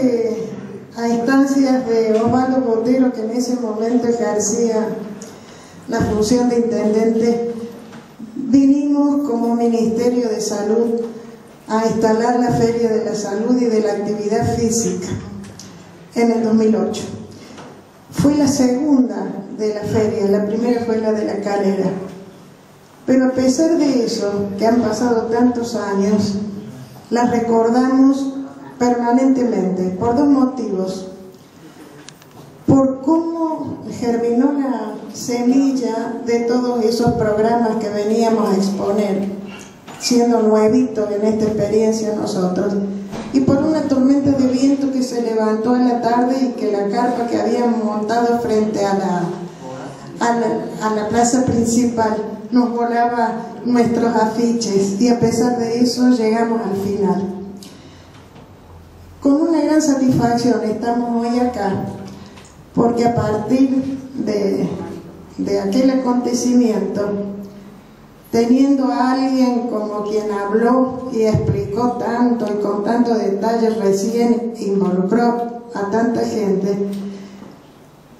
que a instancias de Osvaldo Botero, que en ese momento ejercía la función de intendente, vinimos como Ministerio de Salud a instalar la Feria de la Salud y de la Actividad Física en el 2008. Fue la segunda de la feria, la primera fue la de la calera. Pero a pesar de eso, que han pasado tantos años, la recordamos permanentemente por dos motivos. Por cómo germinó la semilla de todos esos programas que veníamos a exponer, siendo nuevitos en esta experiencia nosotros, y por una tormenta de viento que se levantó en la tarde y que la carpa que habíamos montado frente a la, a la, plaza principal nos volaba nuestros afiches y a pesar de eso llegamos al final. Con una gran satisfacción estamos hoy acá porque a partir de, de aquel acontecimiento teniendo a alguien como quien habló y explicó tanto y con tantos detalles recién involucró a tanta gente,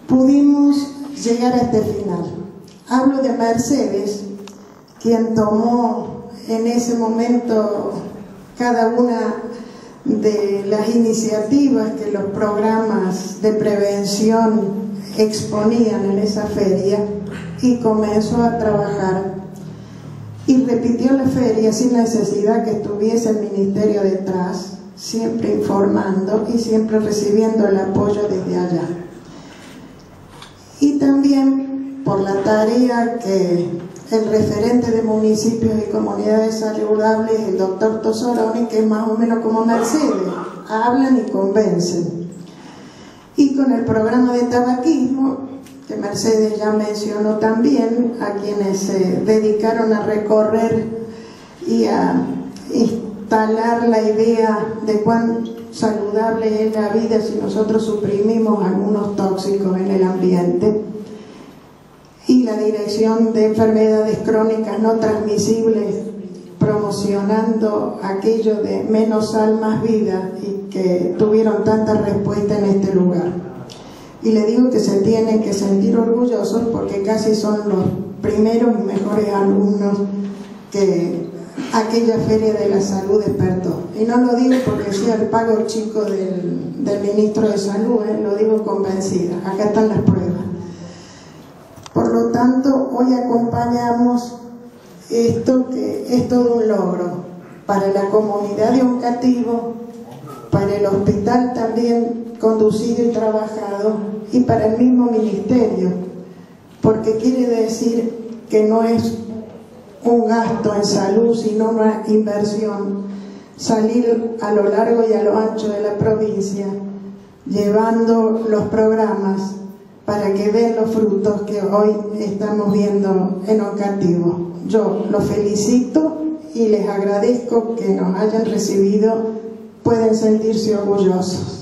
pudimos llegar a este final. Hablo de Mercedes, quien tomó en ese momento cada una de las iniciativas que los programas de prevención exponían en esa feria y comenzó a trabajar y repitió la feria sin necesidad que estuviese el ministerio detrás, siempre informando y siempre recibiendo el apoyo desde allá. Y también por la tarea que el referente de municipios y comunidades saludables, el doctor Tosoroni, que es más o menos como Mercedes, hablan y convencen. Y con el programa de tabaquismo que Mercedes ya mencionó también, a quienes se dedicaron a recorrer y a instalar la idea de cuán saludable es la vida si nosotros suprimimos algunos tóxicos en el ambiente la Dirección de Enfermedades Crónicas No Transmisibles promocionando aquello de menos sal, más vida y que tuvieron tanta respuesta en este lugar y le digo que se tienen que sentir orgullosos porque casi son los primeros y mejores alumnos que aquella feria de la salud despertó. Y no lo digo porque sea el pago chico del, ministro de salud, ¿eh? lo digo convencida, acá están las pruebas. Lo tanto, hoy acompañamos esto que es todo un logro para la comunidad educativa, para el hospital también conducido y trabajado y para el mismo ministerio, porque quiere decir que no es un gasto en salud, sino una inversión, salir a lo largo y a lo ancho de la provincia, llevando los programas para que den los frutos que hoy estamos viendo en Ocativo. Yo los felicito y les agradezco que nos hayan recibido, pueden sentirse orgullosos.